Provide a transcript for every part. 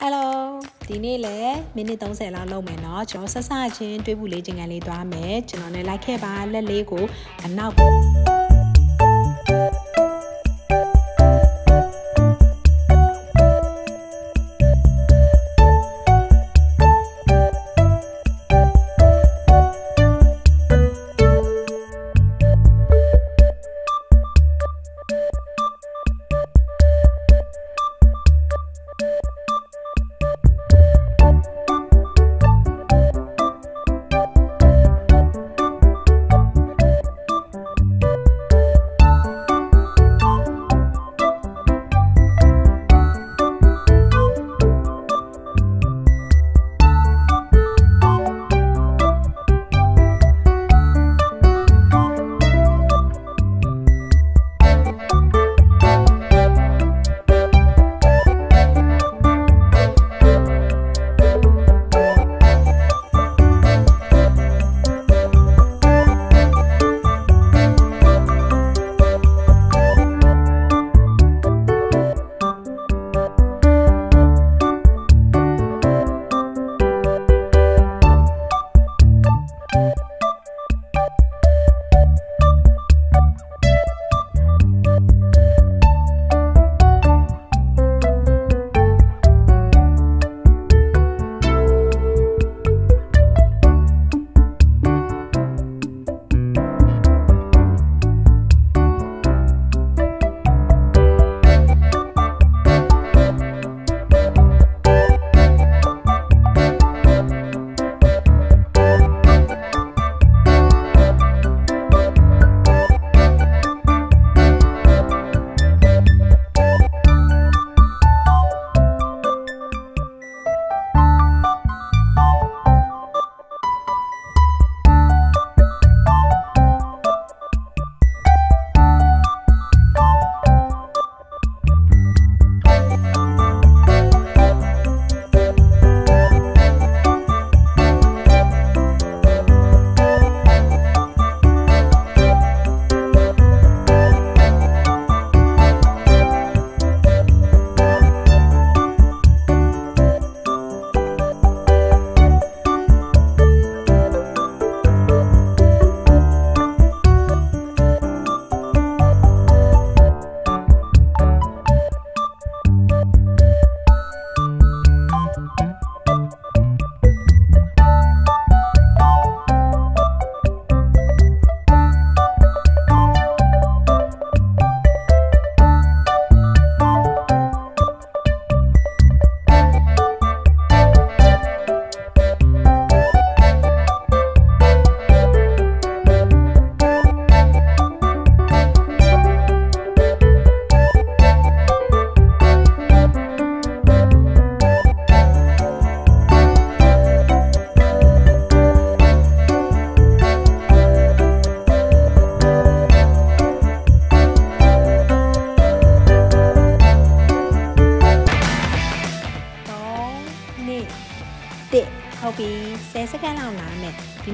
Hello ဒီနေ့လည်းမိနစ်30လောက်လုပ်မယ်เนาะကျွန်တော်ဆက်စချင်းတွေးဖို့လေးချိန်ကန်လေးသွားမယ်ကျွန်တော်လည်းလိုက်ခဲ့ပါလက်လေးကိုအနောက်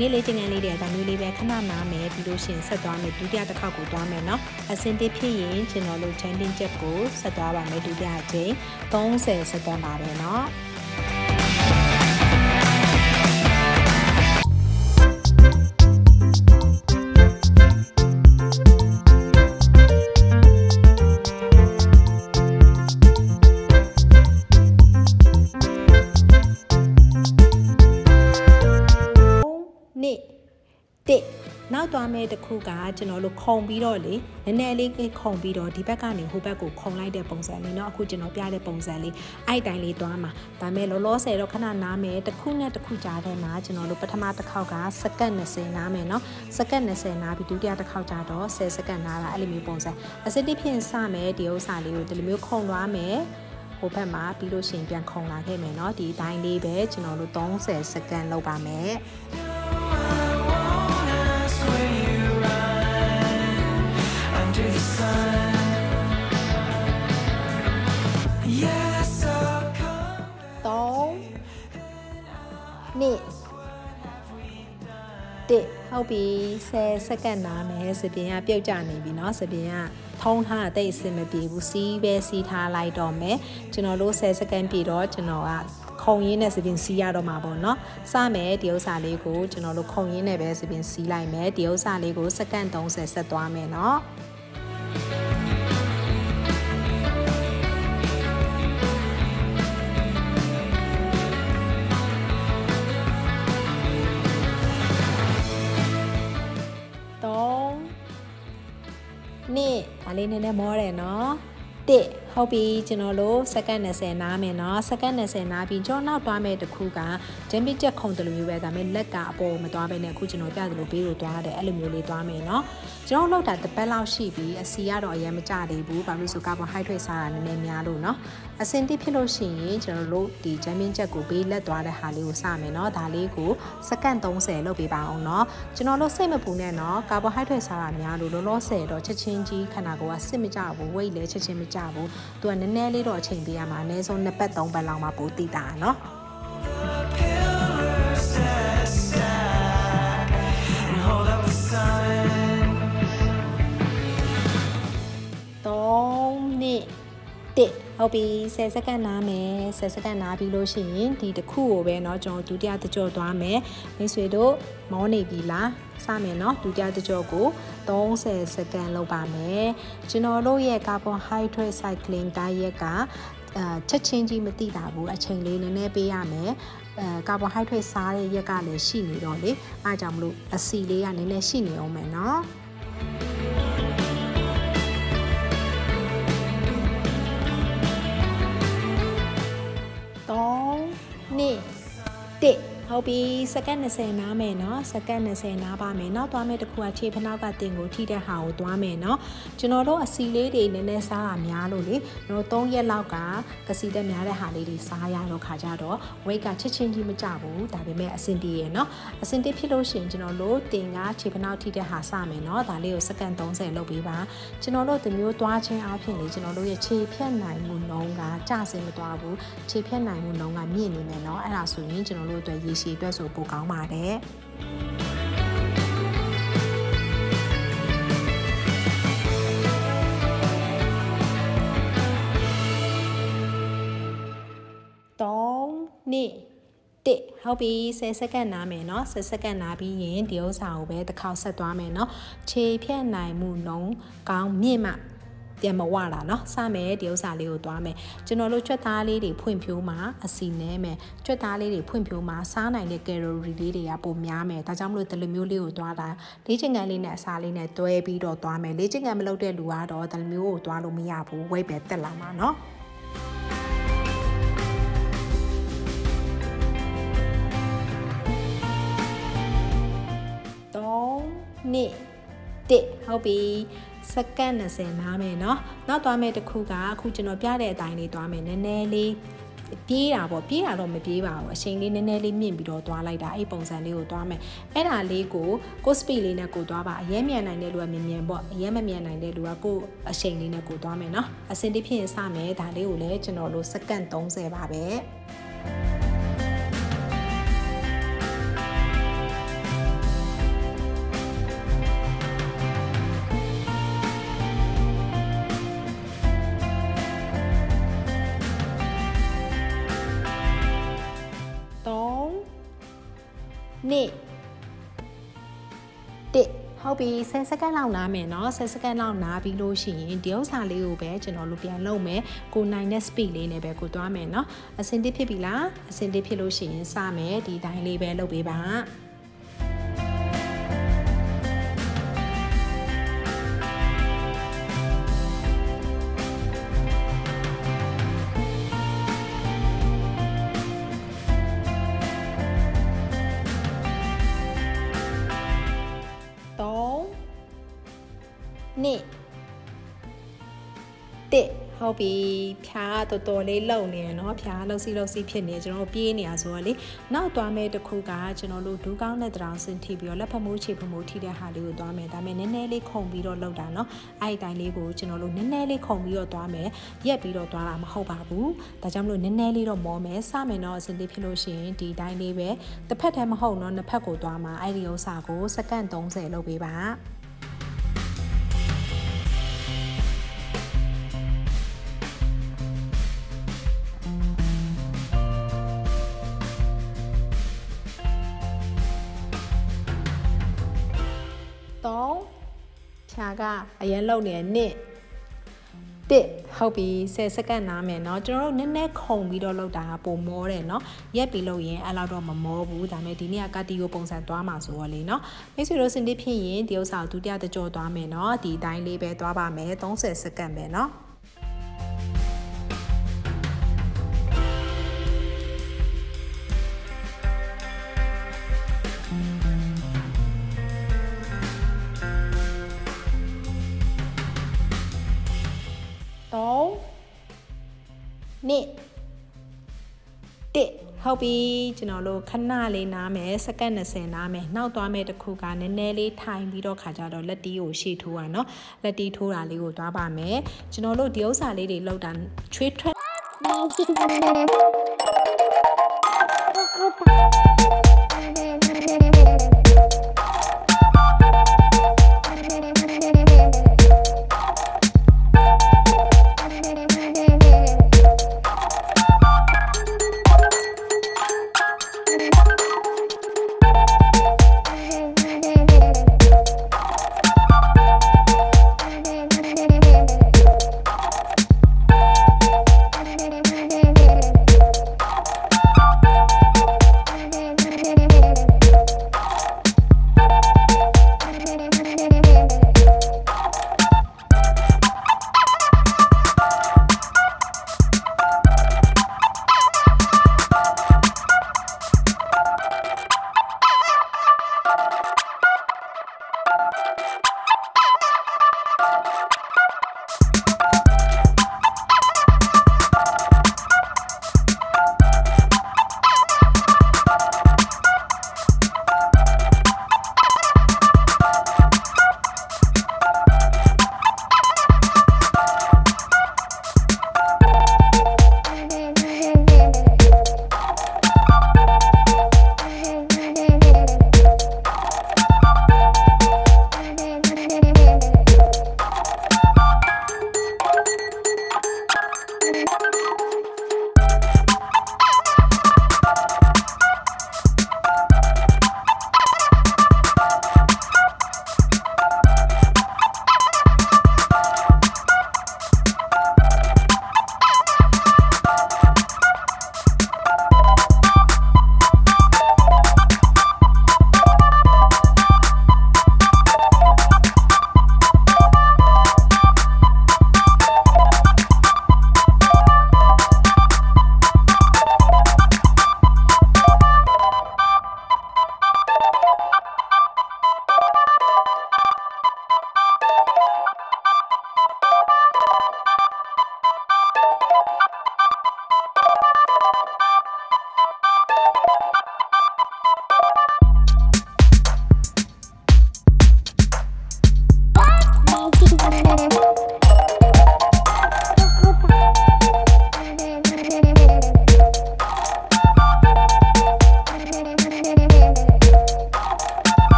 နေ့လေးတင်ငန်းလေးတွေကဒါမျိုးလေးပဲခဏနားမယ်ပြီးလို့ရှင်ဆက်သွားမယ်ဒုတိယတစ်ခေါက်ကိုသွားမယ်နော်အစင်တစ်ဖြစ်ရင်ကျွန်တော်တို့ champion ချက်ကိုဆက်သွားပါမယ်ဒုတိယအချိန်30ဆက်သွားပါမယ်နော် တစ်ခုကကျွန်တော်တို့ခုံပြီးတော့လေနည်းနည်းလေးခုံပြီးတော့ဒီဘက်ကနေဟိုဘက်ကိုခုံလိုက်တဲ့ပုံစံလေးเนาะအခုကျွန်တော်ပြတဲ့ပုံစံလေးအဲ့တိုင်းလေးသွားမှာဒါမဲ့လောလောဆယ်တော့ခဏနားမယ်တစ်ခုနဲ့တစ်ခုကြားထဲမှာကျွန်တော်တို့ပထမတစ်ခေါက်ကစက္ကန့်20နားမယ်เนาะစက္ကန့်20နားပြီးဒုတိယတစ်ခေါက်ကျတော့10စက္ကန့်နားတာအဲ့လိုမျိုးပုံစံအစစ်တစ်ဖြင့်စမယ်ဒီဥစ္စာလေးကိုဒီလိုမျိုးခုံသွားမယ်ဟိုဘက်မှာပြီးလို့ရှိရင်ပြန်ခုံလာခဲ့မယ်เนาะဒီအတိုင်းလေးပဲကျွန်တော်တို့30စက္ကန့်လောက်ပါမယ် ဟုတ်ပြီ10စက္ကန့်နားမယ်စပင်ကပြုတ်ကျနေပြီเนาะစပင်က ထုံးထားတဲ့အဆင်မပြေဘူးစီးပဲစီးထားလိုက်တော့မယ်ကျွန်တော်တို့10စက္ကန့်ပြည့်တော့ကျွန်တော်ကခုံရင်းနဲ့စပင်စီးရတော့မှာပေါ့နော်စမယ်ဒီဥစ္စာလေးကိုကျွန်တော်တို့ခုံရင်းနဲ့ပဲစပင်စီးလိုက်မယ်ဒီဥစ္စာလေးကိုစက္ကန့်30ဆက်သွားမယ်နော်နှစ်ဒါ လေးနည်းနည်းမောတယ်နော်တစ် ဟုတ်ပြီကျွန်တော်တို့စက္ကန့်20နားမယ်နော်စက္ကန့်20နားပြီးကျွန်တော်နောက်သွားမယ်တခုကဂျမ်မီချက်ခုံတလူမျိုးပဲဒါပေမဲ့လက်ကအပေါ်မသွားဘဲနဲ့အခုကျွန်တော်ပြသလိုဘေးကိုသွားတယ်အဲ့လိုမျိုးလေးသွားမယ်နော်ကျွန်တော်လောက်တာတစ်ပတ်လောက်ရှိပြီအစီကတော့အရင်မကြသေးဘူးဘာလို့ဆိုကာဗွန်ဟိုက်ဒရိတ်စားတာနည်းနည်းများလို့နော်အစင်တိဖြစ်လို့ရှိရင်ကျွန်တော်တို့ဒီဂျမ်မီချက်ကိုဘေးလက်သွားတဲ့ဟာလေးကိုစမယ်နော်ဒါလေးကိုစက္ကန့်30လုပ်ပေးပါအောင်နော်ကျွန်တော်တို့စိတ်မပူနဲ့နော်ကာဗွန်ဟိုက်ဒရိတ်စားတာများလို့လောလောဆယ်တော့ချက်ချင်းကြီးခန္ဓာကိုယ်ကစစ်မကြဘူး weight လည်းချက်ချင်းမကြဘူးသူကနည်းနည်းလေးတော့အချိန်ပေးရမှာအနည်းဆုံး2ပတ်3ပတ်လောက်မှပိုတည်တာနော်3နှစ် တစ်ဟုတ်ပြီ10စက္ကန့်နားမယ်10စက္ကန့်နားပြီးလို့ရှိရင်ဒီတစ်ခုကိုပဲเนาะကျွန်တော်ဒုတိယတကြောသွားမယ်မိတ်ဆွေတို့မောနေပြီလားစမယ်เนาะဒုတိယတကြောကို30စက္ကန့်လောက်ပါမယ်ကျွန်တော်တို့ရဲ့ carbon hydrate cycling diet ကအာချက်ချင်းကြီးမသိတာဘူးအချိန်လေးနည်းနည်းပေးရမယ်အဲကာဗွန်ဟိုက်ဒရိတ်စားတဲ့ရက်ကလည်းရှိနေတော့လေအားကြောင့်မလို့အစီလေးကနည်းနည်းရှိနေအောင်မယ်နော် ဟုတ်ပြီစက္ကန့်20နားမယ်နော်စက္ကန့်20နားပါမယ်နောက်သွားမယ်တခုကခြေဖနောက်ကတင်ကိုထိတဲ့ဟာကိုသွားမယ်နော်ကျွန်တော်တို့အစီလေးတွေနည်းနည်းစားတာများလို့လေကျွန်တော်3ရက်လောက်ကကစီတက်များတဲ့ဟာလေးတွေစားရတော့ခါကြတော့ weight ကချက်ချင်းကြီးမကြဘူးဒါပေမဲ့အဆင်ပြေရယ်နော်အဆင်ပြေဖြစ်လို့ရှိရင်ကျွန်တော်တို့တင်ကခြေဖနောက်ထိတဲ့ဟာစမယ်နော်ဒါလေးကိုစက္ကန့်30လုပ်ပေးပါကျွန်တော်တို့ဒီမျိုးသွားခြင်းအပြင်လေကျွန်တော်တို့ရဲ့ခြေဖြတ်နိုင်မှုနှုန်းကကျဆင်းမသွားဘူးခြေဖြတ်နိုင်မှုနှုန်းကမြင့်နေမယ်နော်အဲ့ဒါဆိုရင်ကျွန်တော်တို့အတွက်ရေရှည်အတွက်ဆိုပိုကောင်းပါတယ်နှစ်တစ်ဟုတ်ပြီ10စက္ကန့်နားမယ်เนาะ10စက္ကန့်နားပြီးရင်ဒီဥစ္စာကိုပဲတစ်ခေါက်ဆက်သွားမယ်เนาะခြေဖြတ်နိုင်မှုနှုံကောင်းမြင့်မှ ပြန်မဝတာเนาะစမယ်ဒီဥစ္စာလေးကိုသွားမယ်ကျွန်တော်တို့ကြွက်သားလေးတွေဖွင့်ဖြိုးမှာအစီနဲမယ်ကြွက်သားလေးတွေဖွင့်ဖြိုးမှာစားနိုင်တဲ့ကယ်လိုရီလေးတွေကပိုများမယ်ဒါကြောင့်မလို့ဒီလိုမျိုးလေးကိုသွားတာလေးချင်ကန်လေးနဲ့အစားလေးနဲ့တွဲပြီးတော့သွားမယ်လေးချင်ကန်မလုပ်တဲ့လူကတော့ဒီလိုမျိုးကိုသွားလို့မရဘူးဝိတ်ပဲတက်လာမှာเนาะနှစ်တစ်ဟုတ်ပြီ စက္ကန့်20နားမယ်เนาะနောက်သွားမယ်တစ်ခုကအခုကျွန်တော်ပြတဲ့အတိုင်းလေးသွားမယ်နည်းနည်းလေးပြေးတာပေါ့ပြေးတာတော့မပြေးပါဘူးအချိန်လေးနည်းနည်းလေးမြင့်ပြီးတော့သွားလိုက်တာအဲ့ပုံစံလေးကိုသွားမယ်အဲ့ဒါလေးကိုကို speed လေးနဲ့ကိုသွားပါအရင်မြန်နိုင်တဲ့လူကမြန်မြန်ပေါ့အရင်မမြန်နိုင်တဲ့လူကကိုအချိန်လေးနဲ့ကိုသွားမယ်เนาะအစင်တိဖြစ်ရင်စမယ်ဒါလေးကိုလည်းကျွန်တော်တို့စက္ကန့်30ပါပဲ နှစ်တစ်ဟုတ်ပြီ10စက္ကန့်လောက်နားမယ်เนาะ10စက္ကန့်လောက်နားပြီးလို့ရှိရင်ဒီဥစ္စာလေးကိုပဲကျွန်တော်တို့ပြန်လုပ်မယ်ကိုနိုင်တဲ့ speed လေးနဲ့ပဲကိုသွားမယ်เนาะအဆင်သင့်ဖြစ်ပြီလားအဆင်သင့်ဖြစ်လို့ရှိရင်စမယ်ဒီတိုင်းလေးပဲလုပ်ပေးပါ ဟုတ်ပြီဖြားတော်တော်လေးလုံနေရနော်ဖြားလှုပ်စီလှုပ်စီဖြစ်နေကျွန်တော်ပြေးနေရဆိုတော့လေနောက်သွားမဲ့တစ်ခုကကျွန်တော်တို့ဒူးကောင်းတဲ့တောင်ဆင်ထိပြီးတော့လက်ဖမိုးခြေဖမိုးထိတဲ့ဟာလေးကိုသွားမယ်ဒါပေမဲ့နည်းနည်းလေးခုံပြီးတော့လှုပ်တာနော်အဲ့ဒီတိုင်းလေးကိုကျွန်တော်တို့နည်းနည်းလေးခုံပြီးတော့သွားမယ်ရက်ပြီးတော့သွားတာမဟုတ်ပါဘူးဒါကြောင့်မလို့နည်းနည်းလေးတော့မောမယ်စမယ်တော့အဆင်သင့်ဖြစ်လို့ရှိရင်ဒီတိုင်းလေးပဲတစ်ဖက်တည်းမဟုတ်နော်နှစ်ဖက်ကိုသွားမှာအဲ့ဒီဥစ္စာကိုစက္ကန့်30လောက်ပေးပါ ဖြာကအရင်လုံနေနှစ်တစ်ဟုတ်ပြီ10စက္ကန့်နားမယ်เนาะကျွန်တော်တို့နည်းနည်းခုံပြီးတော့လောက်တာပုံမောတယ်เนาะရက်ပြီးလို့ရင်အဲ့လောက်တော့မမောဘူးဒါပေမဲ့ဒီနေ့ကကတီယိုပုံစံသွားမှာဆိုတော့လေเนาะမိတ်ဆွေတို့စင်တစ်ဖြစ်ရင်ဒီဥစ္စာကိုဒုတိယတကြောသွားမယ်เนาะဒီအတိုင်းလေးပဲသွားပါမယ်30စက္ကန့်ပဲเนาะ ဟုတ်ပြီကျွန်တော်တို့ခဏလေးနားမယ်စက္ကန့်20နားမယ်နောက်သွားမယ်တခုကနည်းနည်းလေးထိုင်ပြီးတော့ခါကြတော့လက်တီးကိုရှေ့ထိုးတာเนาะလက်တီးထိုးတာလေးကိုသွားပါမယ်ကျွန်တော်တို့ဒီဥစ္စာလေးတွေလောက်တာချွေးထွက်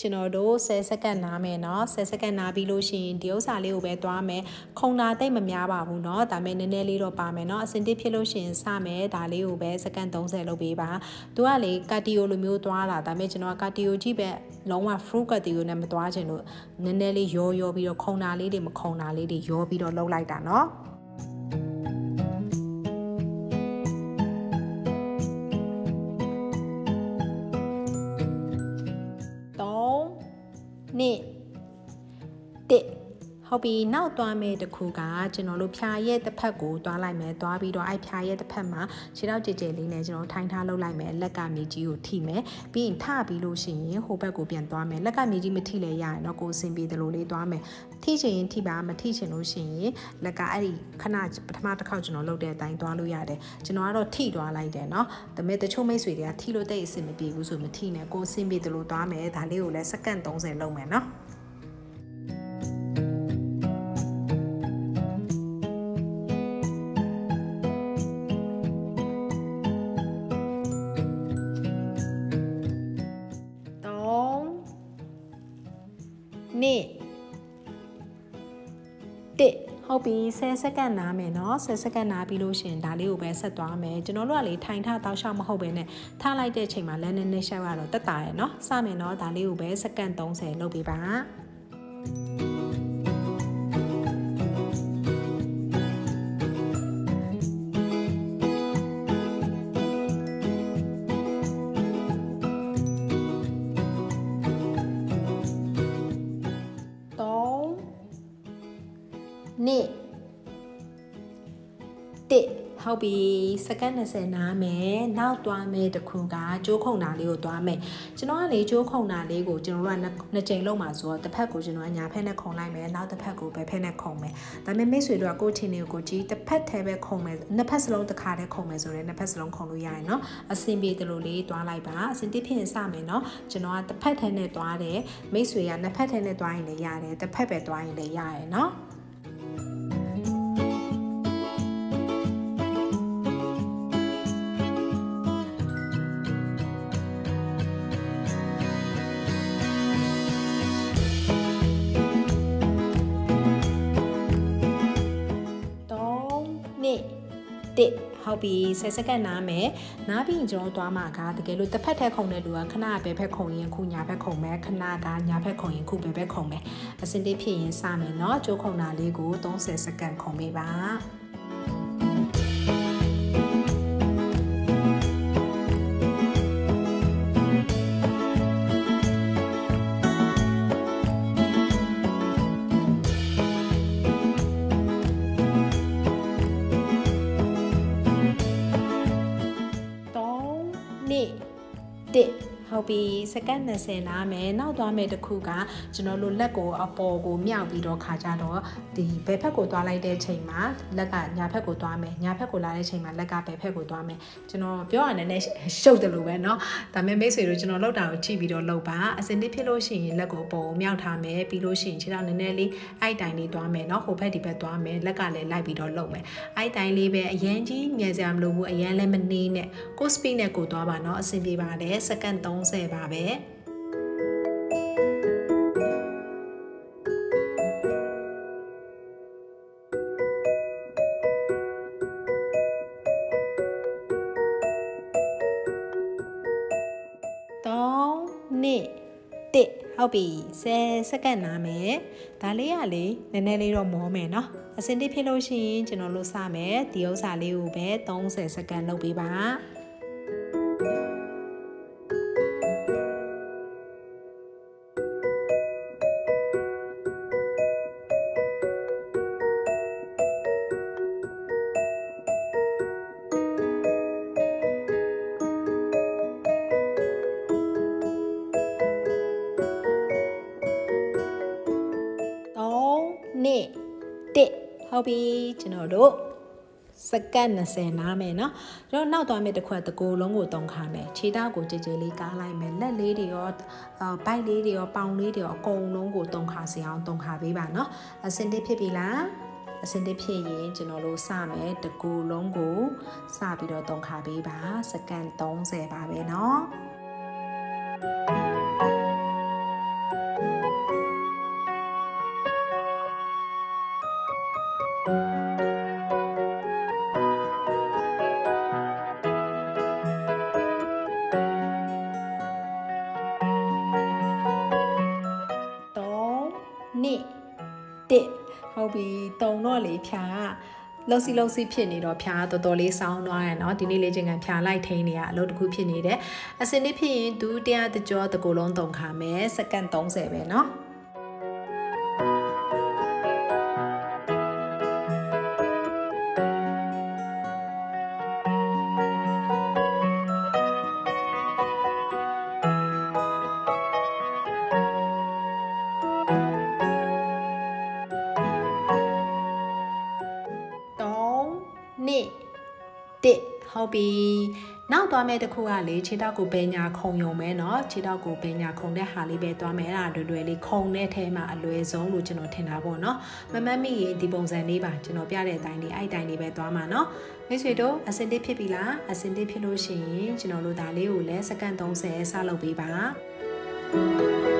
ကျွန်တော်တို့10စက္ကန့်နားမယ်เนาะ10စက္ကန့်နားပြီးလို့ရှိရင်ဒီဥစ္စာလေးကိုပဲသွားမယ်ခုံတာတိတ်မများပါဘူးเนาะဒါပေမဲ့နည်းနည်းလေးတော့ပါမယ်เนาะအစင်တစ်ဖြစ်လို့ရှိရင်စမယ်ဒါလေးကိုပဲစက္ကန့်30လုပ်ပေးပါသူကလေကာတီယိုလိုမျိုးသွားတာဒါပေမဲ့ကျွန်တော်ကကာတီယိုကြီးပဲလုံးဝ fruit ကာတီယိုနဲ့မသွားချင်လို့နည်းနည်းလေးရောရောပြီးတော့ခုံတာလေးတွေမခုံတာလေးတွေရောပြီးတော့လုပ်လိုက်တာเนาะ ဟုတ်ပြီနောက်သွားမယ်တခုကကျွန်တော်တို့ဖြာရဲ့တစ်ဖက်ကိုသွားလိုက်မယ်သွားပြီးတော့အဲ့ဖြာရဲ့တစ်ဖက်မှာခြေထောက်ကြည်ကြည်လေးနဲ့ကျွန်တော်ထိုင်ထားလုပ်လိုက်မယ်လက်ကမြေကြီးကိုထိမယ်ပြီးရင်ထပြီးလို့ရှိရင်ဟိုဘက်ကိုပြန်သွားမယ်လက်ကမြေကြီးမထိလဲရရင်တော့ကိုယ်အဆင်ပြေတယ်လို့လေးသွားမယ်ထိချင်ရင်ထိပါမထိချင်လို့ရှိရင်လက်ကအဲ့ဒီခဏပထမတစ်ခေါက်ကျွန်တော်လုပ်တဲ့အတိုင်းသွားလို့ရတယ်ကျွန်တော်ကတော့ထိသွားလိုက်တယ်เนาะဒါပေမဲ့တချို့မိတ်ဆွေတွေကထိလို့တိတ်အဆင်မပြေဘူးဆိုမထိနဲ့ကိုယ်အဆင်ပြေတယ်လို့သွားမယ်ဒါလေးကိုလည်းစက္ကန့်30လုပ်မယ်เนาะ နှစ်တစ်ဟုတ်ပြီ10စက္ကန့်နားမယ်เนาะ10စက္ကန့်နားပြီးလို့ရှင်ဒါလေးကိုပဲဆက်သွားမယ်ကျွန်တော်တို့ကလေထိုင်ထတောက်လျှောက်မဟုတ်ပဲနဲ့ထားလိုက်တဲ့ချိန်မှာလမ်းနဲ့နဲ့ရှောက်ရတော့တက်တာရယ်เนาะစမယ်เนาะဒါလေးကိုပဲစက္ကန့်30လုပ်ပေးပါ ဟုတ်ပြီစက္ကန့်20နားမယ်နောက်သွားမယ်တခုကကျိုးခုံတာလေးကိုသွားမယ်ကျွန်တော်ကလေကျိုးခုံတာလေးကိုကျွန်တော်တို့ကနှစ်ကြိမ်လုံးမှာဆိုတော့တစ်ဖက်ကိုကျွန်တော်ကညာဖက်နဲ့ခုံလိုက်မယ်နောက်တစ်ဖက်ကိုဘယ်ဖက်နဲ့ခုံမယ်ဒါပေမဲ့မိတ်ဆွေတို့ကကိုယ့်ထင်တွေကိုကိုကြည့်တစ်ဖက်ထဲပဲခုံမယ်နှစ်ဖက်စလုံးတစ်ခါတည်းခုံမယ်ဆိုတော့နှစ်ဖက်စလုံးခုံလို့ရရင်เนาะအဆင်ပြေတယ်လို့လေးသွားလိုက်ပါအဆင်တိဖြစ်ရင်စမယ်เนาะကျွန်တော်ကတစ်ဖက်ထဲနဲ့သွားတယ်မိတ်ဆွေကနှစ်ဖက်ထဲနဲ့သွားရင်လည်းရတယ်တစ်ဖက်ပဲသွားရင်လည်းရတယ်เนาะ ဟုတ်ပြီ10စက္ကန့်နားမယ်နားပြီးရင်ကျွန်တော်သွားမှာကတကယ်လို့တစ်ဖက်ထက်ခုံတဲ့လူကခဏပဲဖက်ခုံရင်ခုညာဖက်ခုံမယ်ခဏကညာဖက်ခုံရင်ခုပဲဖက်ခုံမယ်အစင်တိဖြစ်ရင်စမယ်เนาะကြိုးခုံတာလေးကို30စက္ကန့်ခုံပေးပါ ဟုတ်ပြီစက္ကန့်20နားမယ်နောက်သွားမယ်တခုကကျွန်တော်တို့လက်ကိုအပေါ်ကိုမြောက်ပြီးတော့ခါကြတော့ဒီဘယ်ဘက်ကိုသွားလိုက်တဲ့ချိန်မှာလက်ကညာဘက်ကိုသွားမယ်ညာဘက်ကိုလာတဲ့ချိန်မှာလက်ကဘယ်ဘက်ကိုသွားမယ်ကျွန်တော်ပြောရတဲ့နဲ့ရှုပ်တယ်လို့ပဲเนาะဒါပေမဲ့မိတ်ဆွေတို့ကျွန်တော်လောက်တာကိုကြည့်ပြီးတော့လောက်ပါအစင်တစ်ဖြစ်လို့ရှိရင်လက်ကိုအပေါ်ကိုမြောက်ထားမယ်ပြီးလို့ရှိရင်ခြေထောက်နည်းနည်းလေးအဲ့တိုင်လေးသွားမယ်เนาะဟိုဘက်ဒီဘက်သွားမယ်လက်ကလည်းလိုက်ပြီးတော့လောက်မယ်အဲ့တိုင်လေးပဲအရန်ကြီးငယ်စရာမလိုဘူးအရန်လည်းမနေနဲ့ကိုစပီနဲ့ကိုသွားပါเนาะအဆင်ပြေပါတယ်စက္ကန့်30 ပါပဲနှစ်တစ်ဟုတ်ပြီ10စက္ကန့်နားမယ်ဒါလေးကလေနည်းနည်းလေးတော့မောမယ်เนาะအစင်တစ်ဖြစ်လို့ရှိရင်ကျွန်တော်တို့စမယ်ဒီဥစ္စာလေးကိုပဲ30စက္ကန့်လုပ်ပေးပါ ဟုတ်ပြီကျွန်တော်တို့စက္ကန့်20နားမယ်เนาะကျွန်တော်နောက်သွားမယ်တစ်ခွက်တကူလုံးကိုတုံခါမယ်ခြေထောက်ကိုကြည်ကြည်လေးကားလိုက်မယ်လက်လေးတွေရောဘိုက်လေးတွေရောပေါင်လေးတွေရောအကုန်လုံးကိုတုံခါစီအောင်တုံခါပေးပါเนาะအစင်တစ်ဖြစ်ပြီလားအစင်တစ်ဖြစ်ရင်ကျွန်တော်တို့စမယ်တကူလုံးကိုစပြီးတော့တုံခါပေးပါစက္ကန့်30ပါပဲเนาะ လှုပ်စီလှုပ်စီဖြစ်နေတော့ဖြားတော်တော်လေးစောင်းသွားရနော်ဒီနေ့လေ့ကျင့်ခန်းဖြားလိုက်ထိန်နေရအလုပ်တစ်ခုဖြစ်နေတယ်အစနစ်ဖြစ်ရင်ဒူးတရားတကြောတကူလုံးတုံခါမယ်စက္ကန့်30ပဲနော် ဟုတ်ပြီနောက်သွားမဲ့တစ်ခုကလေခြေထောက်ကိုပညာခုံယုံမယ်နော်ခြေထောက်ကိုပညာခုံတဲ့ဟာလေးပဲသွားမယ်အဲ့ဒါတွေ့တွေ့လေးခုံတဲ့ထဲမှာအလွယ်ဆုံးလို့ကျွန်တော်ထင်တာပေါ့နော်မမတ်မိရင်ဒီပုံစံလေးပါကျွန်တော်ပြတဲ့အတိုင်းလေးအဲ့တိုင်းလေးပဲသွားမှာနော်မိတ်ဆွေတို့အစင်တစ်ဖြစ်ပြီလားအစင်တစ်ဖြစ်လို့ရှိရင်ကျွန်တော်တို့ဒါလေးကိုလည်းစက္ကန့်30စလုပ်ပေးပါ thank you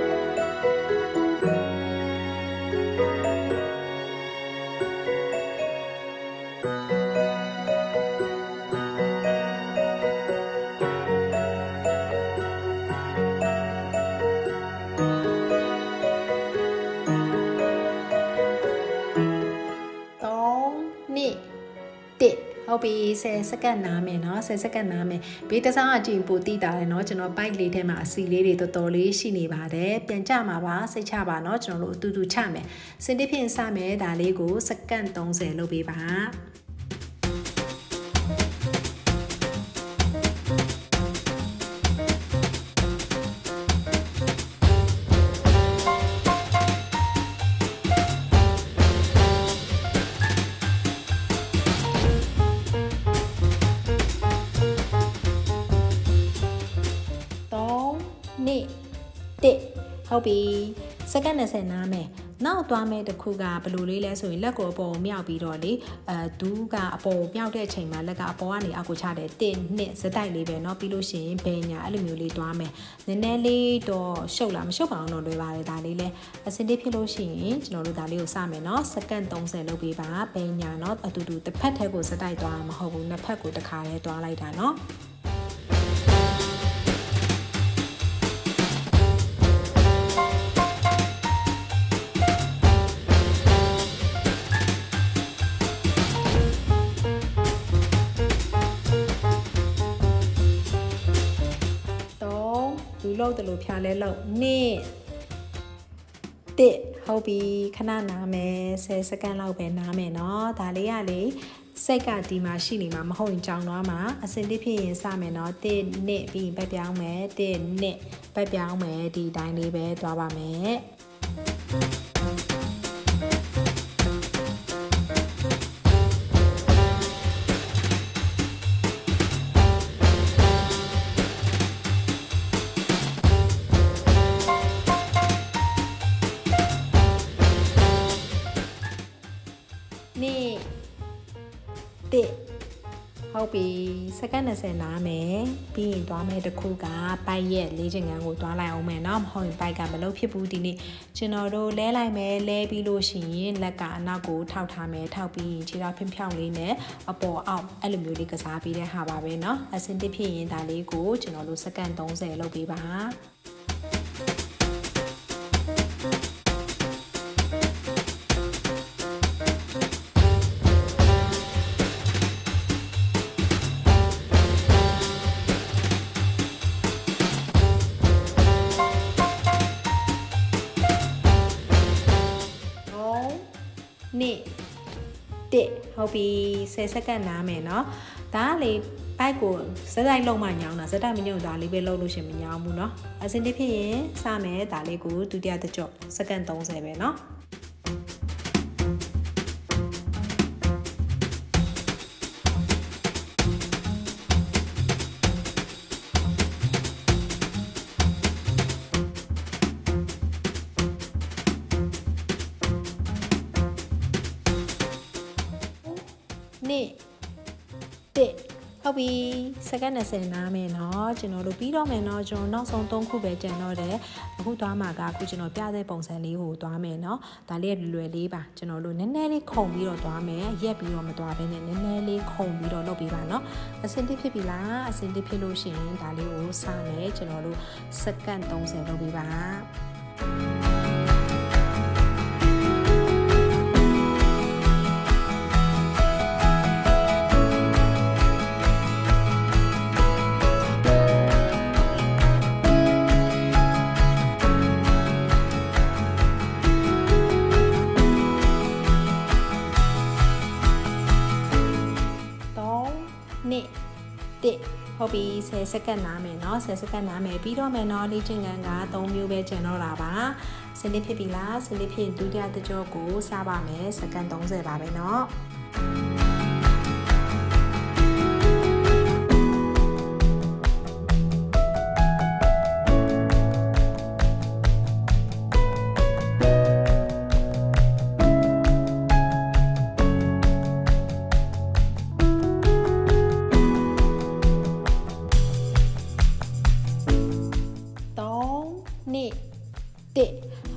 ပြီး10စက္ကန့်နားမယ်နော်10စက္ကန့်နားမယ်ဘေးတစားအကြည့်ပိုတည်တာတယ်နော်ကျွန်တော် bike လေးထဲမှာအစီလေးတွေတော်တော်လေးရှိနေပါတယ်ပြန်ကြမှာပါစိတ်ချပါနော်ကျွန်တော်တို့အတူတူချမယ်စင်တစ်ဖြင့်စမယ်ဒါလေးကိုစက္ကန့်30လုပ်ပေးပါ ဟုတ်ပြီစက္ကန့်20နားမယ်နောက်သွားမဲ့တစ်ခုကဘယ်လိုလေးလဲဆိုရင်လက်ကိုအပေါ်မြောက်ပြီးတော့လေအဲဒူးကအပေါ်မြောက်တဲ့အချိန်မှာလက်ကအပေါ်ကနေအောက်ကိုချတယ်1နှစ်စတိုက်လေးပဲเนาะပြီးလို့ရှိရင်ဘယ်ညာအဲ့လိုမျိုးလေးသွားမယ်နည်းနည်းလေးတော့ရှုပ်လာမရှုပ်ပါအောင်တော့လွယ်ပါတယ်ဒါလေးလဲအစင်တိဖြစ်လို့ရှိရင်ကျွန်တော်တို့ဒါလေးကိုစမယ်เนาะစက္ကန့်30လုပ်ပေးပါဘယ်ညာเนาะအတူတူတစ်ဖက်ထဲကိုစတိုက်သွားမှာမဟုတ်ဘူးနှစ်ဖက်ကိုတစ်ခါလဲသွားလိုက်တာเนาะ လှုပ်တယ်လို့ဖြာလဲလှုပ်နှစ်တစ်ဟုတ်ပြီခဏနားမယ်10စက္ကန့်လောက်ပဲနားမယ်เนาะဒါလေးကလေစိတ်ကဒီမှာရှိနေမှာမဟုတ်ရင်ကြောင်သွားမှာအစင်တစ်ဖြစ်ရင်စမယ်เนาะတစ်နှစ်ပြီးရင်ပတ်ပြောင်းမယ်တစ်နှစ်ပတ်ပြောင်းမယ်ဒီတိုင်းလေးပဲသွားပါမယ် စက္ကန့်20နားမယ်ပြီးရင်သွားမယ်တခုကပိုက်ရဲ့လေးချင်ငန်းကိုသွားလိုက်အောင်မယ်เนาะမဟုတ်ရင်ပိုက်ကမလုပ်ဖြစ်ဘူးဒီနေ့ကျွန်တော်တို့လဲလိုက်မယ်လဲပြီးလို့ရှိရင်လက်ကအနောက်ကိုထောက်ထားမယ်ထောက်ပြီးရင်ခြေထောက်ဖျောင်းဖျောင်းလေးနဲ့အပေါ်အောက်အဲ့လိုမျိုးလေးကစားပြီးတဲ့ဟာပါပဲเนาะအစင်တစ်ဖြစ်ရင်ဒါလေးကိုကျွန်တော်တို့စက္ကန့်30လုပ်ပေးပါ ဟုတ်ပြီ10စက္ကန့်နားမယ်เนาะဒါကလေဘိုက်ကိုစက်တိုက်လုံးမှညောင်းတာစက်တိုက်မညုံတာလေးပဲလုံးလို့ရှင်မညောင်းဘူးเนาะအစင်တစ်ဖြစ်ရင်စမယ်ဒါလေးကိုဒုတိယတစ်ကြော့စက္ကန့်30ပဲเนาะ စက္ကန့်20နားမယ်နော်ကျွန်တော်တို့ပြီးတော့မယ်နော်ကျွန်တော်နောက်ဆုံး3ခုပဲကြံတော့တယ်အခုသွားမှာကအခုကျွန်တော်ပြတဲ့ပုံစံလေးကိုသွားမယ်နော်ဒါလေးလွယ်လေးပါကျွန်တော်တို့နည်းနည်းလေးခုံပြီးတော့သွားမယ်ရက်ပြီးတော့မသွားဘဲနဲ့နည်းနည်းလေးခုံပြီးတော့လုပ်ပေးပါနော်အစင်တစ်ဖြစ်ပြီလားအစင်တစ်ဖြစ်လို့ရှိရင်ဒါလေးကိုစမယ်ကျွန်တော်တို့စက္ကန့်30လုပ်ပေးပါ thank you ပြီ10စက္ကန့်နားမယ်เนาะ10စက္ကန့်နားမယ်ပြီးတော့မယ်เนาะလေ့ကျင့်ခန်းက3မျိုးပဲကျန်တော့တာပါစနစ်ဖြစ်ပြီလားစနစ်ဖြစ်ဒုတိယတကြောကိုစားပါမယ်စက္ကန့်30ပါပဲเนาะ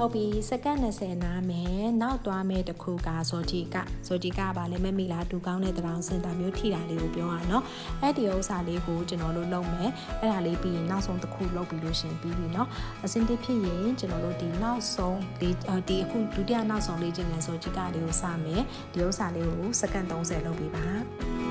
ဟုတ်ပြီစက္ကန့်20နားမယ်နောက်သွားမယ်တခုကဇော်တီကဇော်တီကဗာလဲမမိလားဒူကောင်းတဲ့တရောင်စင်တာမျိုးထိတာလေးကိုပြောရနော်အဲ့ဒီဥစ္စာလေးကိုကျွန်တော်တို့လုပ်မယ်အဲ့ဒါလေးပြီးရင်နောက်ဆုံးတစ်ခုလုပ်ပြီးလို့ရှင်ပြီးပြီနော်အစင်တစ်ဖြစ်ရင်ကျွန်တော်တို့ဒီနောက်ဆုံးဒီဒီအခုဒုတိယနောက်ဆုံးလေးကျင်လဲဇော်တီကလေးကိုစမယ်ဒီဥစ္စာလေးကိုစက္ကန့်30လုပ်ပြီးပါ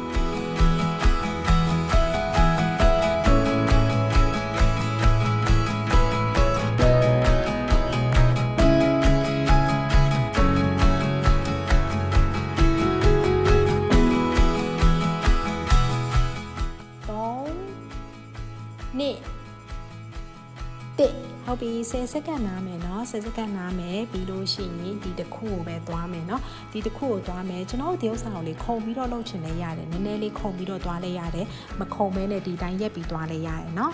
ပြီ10စက္ကန့်နားမယ်เนาะ10စက္ကန့်နားမယ်ပြီးလို့ရှိရင်ဒီတစ်ခုကိုပဲသွားမယ်เนาะဒီတစ်ခုကိုသွားမယ်ကျွန်တော်ဒီဥစ္စာကိုလေခုံပြီးတော့လုပ်ချင်လဲရတယ်နည်းနည်းလေးခုံပြီးတော့သွားလဲရတယ်မခုံမဲနဲ့ဒီတိုင်းရက်ပြီးသွားလဲရတယ်เนาะ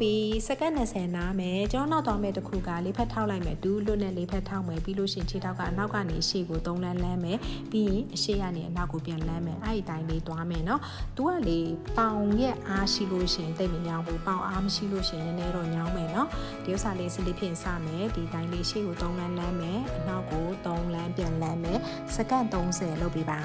ပြီစက္ကန့်20နားမယ်ကျွန်တော်နောက်သွားမယ်တခုကလေးဖက်ထောက်လိုက်မယ်ဒူးလွတ်နဲ့လေးဖက်ထောက်မယ်ပြီးလို့ရှိရင်ခြေထောက်ကအနောက်ကနေရှေ့ကိုသုံးလန်းလန်းမယ်ပြီးရင်အရှေ့ကနေအနောက်ကိုပြန်လန်းမယ်အဲ့ဒီတိုင်းလေးသွားမယ်နော်သူကလေပေါင်ရဲ့အားရှိလို့ရှိရင်တိတ်မညောင်းဘူးပေါင်အားမရှိလို့ရှိရင်နည်းနည်းတော့ညောင်းမယ်နော်ဒီဥစ္စာလေးစလေးဖြင့်စမယ်ဒီတိုင်းလေးရှေ့ကိုသုံးလန်းလန်းမယ်အနောက်ကိုသုံးလန်းပြန်လန်းမယ်စက္ကန့်30လုပ်ပြပါ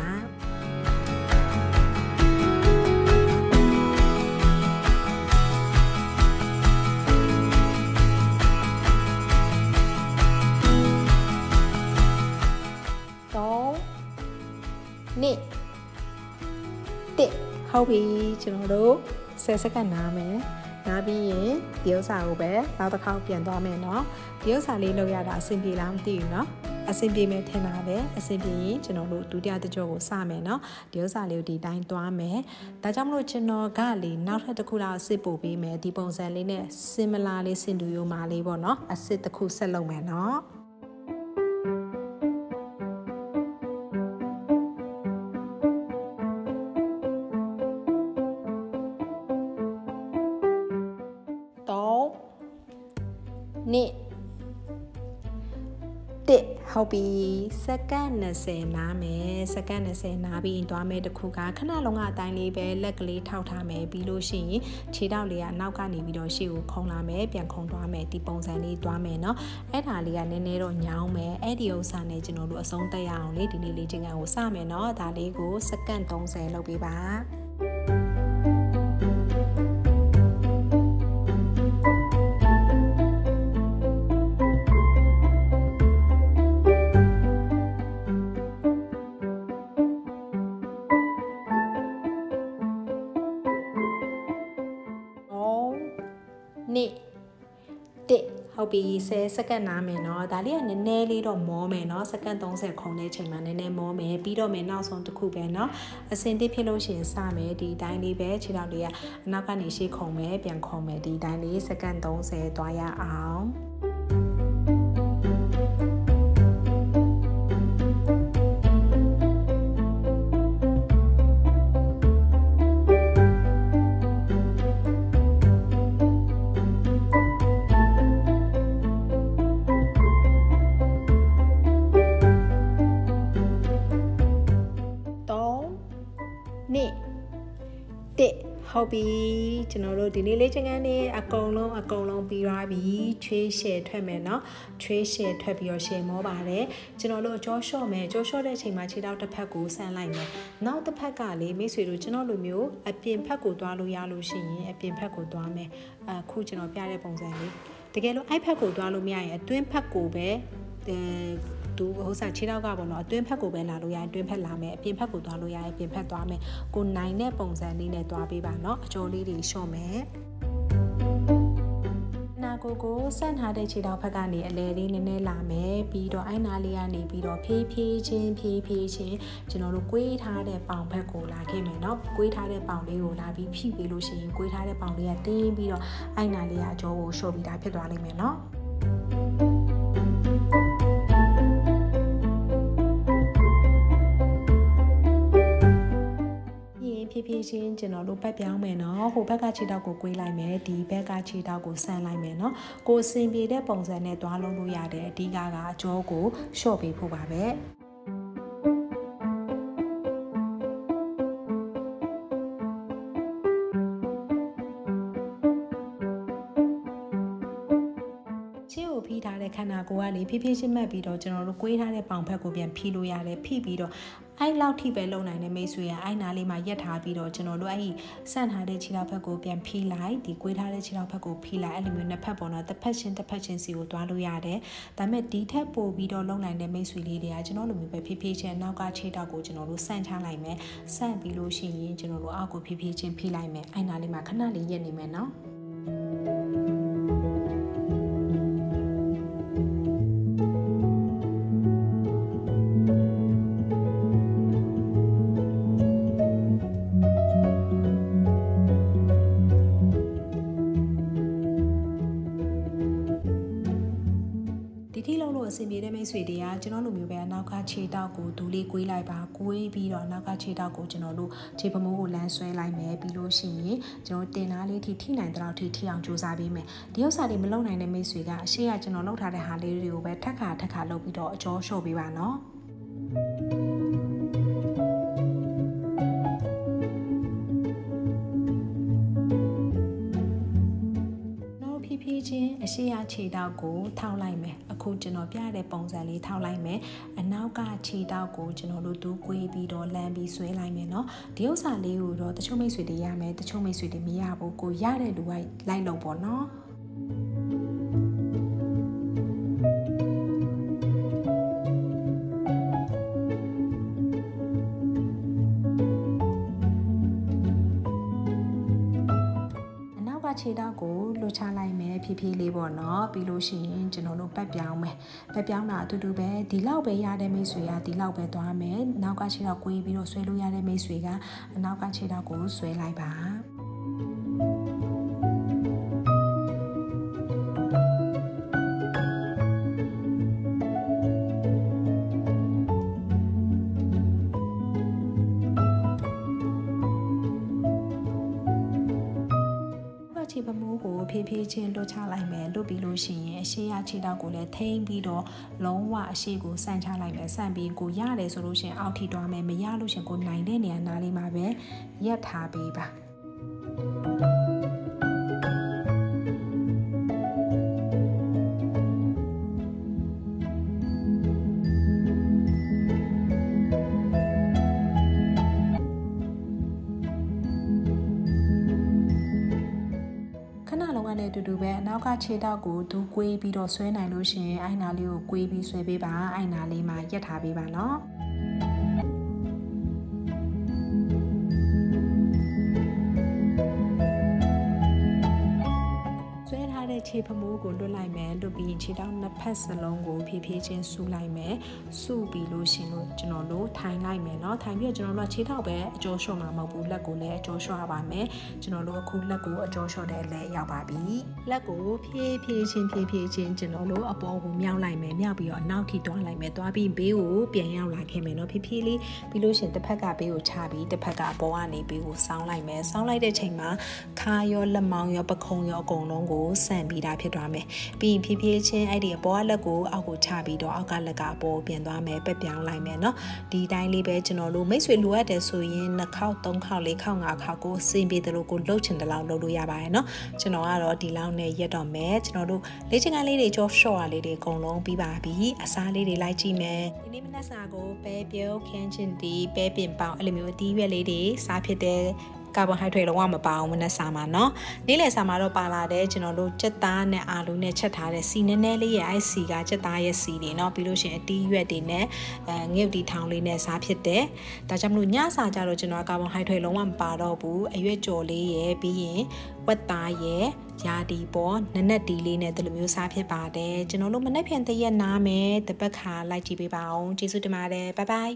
1ဟုတ်ပြီကျွန်တော်တို့10စက္ကန့်နားမယ်နားပြီးရင်ဒီဥစ္စာကိုပဲနောက်တစ်ခေါက်ပြန်သွားမယ်เนาะဒီဥစ္စာလေးလောက်ရတာအဆင်ပြေလားမသိဘူးเนาะအဆင်ပြေမယ်ထင်တာပဲအဆင်ပြေရင်ကျွန်တော်တို့ဒုတိယတကြောကိုစမယ်เนาะဒီဥစ္စာလေးကိုဒီတိုင်းသွားမယ်ဒါကြောင့်မလို့ကျွန်တော်ကလေနောက်ထပ်တစ်ခုလောက်စစ်ပို့ပေးမယ်ဒီပုံစံလေးနဲ့ similar လေးစင်တူရိုးမာလေးပေါ့เนาะအစစ်တစ်ခုဆက်လုပ်မယ်เนาะ ဟုတ်ပြီစက္ကန့်20နားမယ်စက္ကန့်20နားပြီးရင်သွားမယ်တခုကခဏလုံးကအတိုင်းလေးပဲလက်ကလေးထောက်ထားမယ်ပြီးလို့ရှိရင်ခြေထောက်လေးကနောက်ကနေပြီးတော့ရှေ့ကိုခုံလာမယ်ပြန်ခုံသွားမယ်ဒီပုံစံလေးသွားမယ်เนาะအဲ့ဒါလေးကနည်းနည်းတော့ညောင်းမယ်အဲ့ဒီဥစ္စာနဲ့ကျွန်တော်တို့အဆုံးတက်ရအောင်လေဒီနေ့လေးချင်းကကိုစမယ်เนาะဒါလေးကိုစက္ကန့်30လုပ်ပေးပါ ဟုတ်ပြီ10စက္ကန့်နားမယ်เนาะဒါလေးကနည်းနည်းလေးတော့မောမယ်เนาะစက္ကန့်30ခုံတဲ့ချိန်မှာနည်းနည်းမောမယ်ပြီးတော့မယ်နောက်ဆုံးတစ်ခုပဲเนาะအစင်တစ်ဖြစ်လို့ရှိရင်စမယ်ဒီတိုင်းလေးပဲခြေထောက်လေးကအနောက်ကနေရှေ့ခုံမယ်ပြန်ခုံမယ်ဒီတိုင်းလေးစက္ကန့်30သွားရအောင် ဟုတ်ပြီကျွန်တော်တို့ဒီနေ့လေးချင်းကန်းနေအကုန်လုံးအကုန်လုံးပြီးသွားပြီချွေးရှယ်ထွက်မယ်เนาะချွေးရှယ်ထွက်ပြီးတော့ရှယ်မောပါတယ်ကျွန်တော်တို့ကြောလျှော့မယ်ကြောလျှော့တဲ့အချိန်မှာခြေထောက်တစ်ဖက်ကိုဆန်လိုက်မယ်နောက်တစ်ဖက်ကလေမိတ်ဆွေတို့ကျွန်တော်လိုမျိုးအပြင်ဖက်ကိုသွားလို့ရလို့ရှိရင်အပြင်ဖက်ကိုသွားမယ်အခုကျွန်တော်ပြတဲ့ပုံစံလေးတကယ်လို့ iPad ကိုသွားလို့မရရင်အတွင်းဖက်ကိုပဲအဲ သူဟိုစားခြေထောက်ကပေါ့နော်အတွင်းဖက်ကိုပဲလာလို့ရရင်အတွင်းဖက်လာမယ်အပြင်ဖက်ကိုသွားလို့ရရင်အပြင်ဖက်သွားမယ်ကိုနိုင်တဲ့ပုံစံလေးနဲ့သွားပေးပါနော်အကျော်လေးတွေရှော့မယ်နာကိုကိုဆက်ထားတဲ့ခြေထောက်ဖက်ကနေအလဲလေးနည်းနည်းလာမယ်ပြီးတော့အိုင်နာလေးကနေပြီးတော့ဖြည်းဖြည်းချင်းဖြည်းဖြည်းချင်းကျွန်တော်တို့ကွေးထားတဲ့ပေါင်ဖက်ကိုလာခဲ့မယ်เนาะကွေးထားတဲ့ပေါင်လေးကိုလာပြီးဖြည့်ပေးလို့ရှိရင်ကွေးထားတဲ့ပေါင်လေးကတင်းပြီးတော့အိုင်နာလေးကအကျော်ကိုရှော့ပြီးတာဖြစ်သွားလိမ့်မယ်เนาะ ဖြည်းဖြည်းချင်းကျွန်တော်တို့ဘက်ပြောင်းမယ်နော်ဟိုဘက်ကခြေထောက်ကိုကွေးလိုက်မယ်ဒီဘက်ကခြေထောက်ကိုဆန်လိုက်မယ်နော်ကိုအစင်ပြေတဲ့ပုံစံနဲ့သွားလုံးလို့ရတယ်အဓိကကအကျောကိုရှော့ပေးဖို့ပါပဲဖိထားတဲ့ခန္ဓာကိုယ်ကလေဖြည်းဖြည်းချင်းမှတ်ပြီးတော့ကျွန်တော်တို့ကွေးထားတဲ့ပေါင်ဖက်ကိုပြန်ဖိလို့ရတယ်ဖိပြီးတော့ အဲ့လောက်ထိပဲလုံနိုင်တဲ့မိတ်ဆွေကအဲ့နာလေးမှာရက်ထားပြီးတော့ကျွန်တော်တို့အဲ့ဒီဆန့်ထားတဲ့ခြေထောက်ဖက်ကိုပြန်ဖိလိုက်ဒီကွေးထားတဲ့ခြေထောက်ဖက်ကိုဖိလိုက်အဲ့လိုမျိုးနှစ်ဖက်ပေါ်တော့တစ်ဖက်ချင်းတစ်ဖက်ချင်းစီကိုသွားလို့ရတယ်ဒါပေမဲ့ဒီထက်ပိုပြီးတော့လုံနိုင်တဲ့မိတ်ဆွေလေးတွေကကျွန်တော်လိုမျိုးပဲဖြည်းဖြည်းချင်းနောက်ကခြေထောက်ကိုကျွန်တော်တို့ဆန့်ချလိုက်မယ်ဆန့်ပြီးလို့ရှိရင်ကျွန်တော်တို့အောက်ကိုဖြည်းဖြည်းချင်းဖိလိုက်မယ်အဲ့နာလေးမှာခဏလေးရက်နေမယ်နော် ခြေတောက်ကိုဒူးလေးကွေးလိုက်ပါကွေးပြီးတော့အနောက်ကခြေတောက်ကိုကျွန်တော်တို့ခြေပမိုးကိုလမ်းဆွဲလိုက်မယ်ပြီးလို့ရှိရင်ကျွန်တော်တင်သားလေးထိထိနိုင်တဲ့လောက်ထိထိအောင်ကြိုးစားပေးမယ်ဒီဥစ္စာတွေမလုပ်နိုင်တဲ့မိတ်ဆွေကအရှိကကျွန်တော်လုပ်ထားတဲ့ဟာလေးတွေကိုပဲထက်ခါထက်ခါလုပ်ပြီးတော့အကျော်လျှော့ပေးပါနော် အရှိရခြေတောက်ကိုထောက်လိုက်မယ်အခုကျွန်တော်ပြတဲ့ပုံစံလေးထောက်လိုက်မယ်အနောက်ကခြေတောက်ကိုကျွန်တော်တို့တူးကွေးပြီးတော့လမ်းပြီးဆွဲလိုက်မယ်เนาะဒီဥစ္စာလေးကိုတော့တချို့မိတ်ဆွေတွေရမယ်တချို့မိတ်ဆွေတွေမရဘူးကိုရတဲ့လူကလိုက်လို့ပေါ့เนาะ ပေါ့နော်ပြီးလို့ရှိရင်ကျွန်တော်တို့ပတ်ပြောင်းမယ်ပတ်ပြောင်းတာအတူတူပဲဒီလောက်ပဲရတဲ့မိတ်ဆွေကဒီလောက်ပဲသွားမယ်နောက်ကခြေထောက်ကိုပြီးတော့ဆွဲလို့ရတဲ့မိတ်ဆွေကအနောက်ကခြေထောက်ကိုဆွဲလိုက်ပါ ခြေပမိုးကိုဖြည်းဖြည်းချင်းလွတ်ချလိုက်မယ်လွတ်ပြီးလို့ရှိရင်အရှိရခြေထောက်ကိုလည်းထိမ့်ပြီးတော့လုံးဝအရှိကိုဆန့်ချလိုက်မယ်ဆန့်ပြီးကိုရတယ်ဆိုလို့ရှိရင်အောက်ထိတွားမယ်မရလို့ရှိရင်ကိုနိုင်တဲ့နေရာနားလေးမှာပဲရက်ထားပေးပါနဲ့ နောက်ကခြေထောက်ကိုသူကွေးပြီးတော့ဆွဲနိုင်လို့ရှိရင်အိုင်နာလေးကိုကွေးပြီးဆွဲပေးပါအိုင်နာလေးမှာရက်ထားပေးပါနော်ခြေဖမိုးကိုလွတ် လိုက်မယ်လွတ်ပြီးခြေထောက်နှစ်ဖက်စလုံးကိုဖြည်းဖြည်းချင်းဆူလိုက်မယ်ဆူပြီးလို့ရှင်လို့ကျွန်တော်တို့ထိုင်လိုက်မယ်เนาะထိုင်ပြီးတော့ကျွန်တော်တို့ခြေထောက်ပဲအကျော်လျှော့မှာမဟုတ်ဘူးလက်ကိုလည်းအကျော်လျှော့ရပါမယ်ကျွန်တော်တို့အခုလက်ကိုအကျော်လျှော့တဲ့အလဲရောက်ပါပြီလက်ကိုဖြည်းဖြည်းချင်းဖြည်းဖြည်းချင်းကျွန်တော်တို့အပေါ်ကိုမြောက်လိုက်မယ်မြောက်ပြီးတော့အနောက်ထိတွားလိုက်မယ်တွားပြီးဘေးကိုပြန်ရောက်လာခဲ့မယ်เนาะဖြည်းဖြည်းလေးပြီးလို့ရှင်တစ်ဖက်ကဘေးကိုချပြီးတစ်ဖက်ကအပေါ်ကနေဘေးကိုစောင်းလိုက်မယ်စောင်းလိုက်တဲ့ချိန်မှာခါရောလက်မောင်းရောပခုံးရောအကုန်လုံးကိုဆန့်ပြီးတာဖြစ်သွားမယ် ပြီးဖြည်းဖြည်းချင်းအဲ့ဒီအပေါ်ကလက်ကိုအောက်ကိုချပြီးတော့အောက်ကလက်ကအပေါ်ပြန်သွားမယ်ပက်ပြောင်းလိုက်မယ်เนาะဒီတိုင်းလေးပဲကျွန်တော်တို့မိတ်ဆွေလိုအပ်တယ်ဆိုရင်နှစ်ခေါက်သုံးခေါက်လေးခေါက်ငါးခေါက်ကိုစင်ပြေတယ်လို့ကိုလှုပ်ချင်တယ်လို့လုပ်လို့ရပါတယ်เนาะကျွန်တော်ကတော့ဒီလောက်နဲ့ရက်တော့မယ်ကျွန်တော်တို့လေ့ကျင့်ခန်းလေးတွေကြော short လေးတွေအကုန်လုံးပြီးပါပြီအစားလေးတွေလိုက်ကြည့်မယ်ဒီနေ့မနက်စာကိုပဲပြုတ်ခင်းချင်းဒီပဲပင်ပေါင်းအဲ့လိုမျိုးအသီးရွက်လေးတွေစားဖြစ်တဲ့ ကာဗွန်ဟိုက်ဒရိတ်လုံးဝမပါအောင်မနဲ့စာမှာเนาะနေ့လယ်စာမှာတော့ပါလာတယ်ကျွန်တော်တို့စက်သားနဲ့အာလူနဲ့ချက်ထားတဲ့စီနည်းနည်းလေးရဲ့အဲ့စီကစက်သားရဲ့စီတွေเนาะပြီးလို့ရှိရင်အတီးရွက်တွေနဲ့အဲငုတ်တီထောင်လေးနဲ့စားဖြစ်တယ်ဒါကြောင့်မလို့ညစာကြတော့ကျွန်တော်ကာဗွန်ဟိုက်ဒရိတ်လုံးဝမပါတော့ဘူးအရွက်ကြော်လေးရဲ့ပြီးရင်ဝက်သားရဲ့ရာဒီပေါ်နနက်တီလေးနဲ့ဒီလိုမျိုးစားဖြစ်ပါတယ်ကျွန်တော်တို့မနေ့ပြန်တရက်နားမယ်တပတ်ခါလိုက်ကြည့်ပေးပါအောင်ကျေးဇူးတင်ပါတယ်ဘိုင်ဘိုင်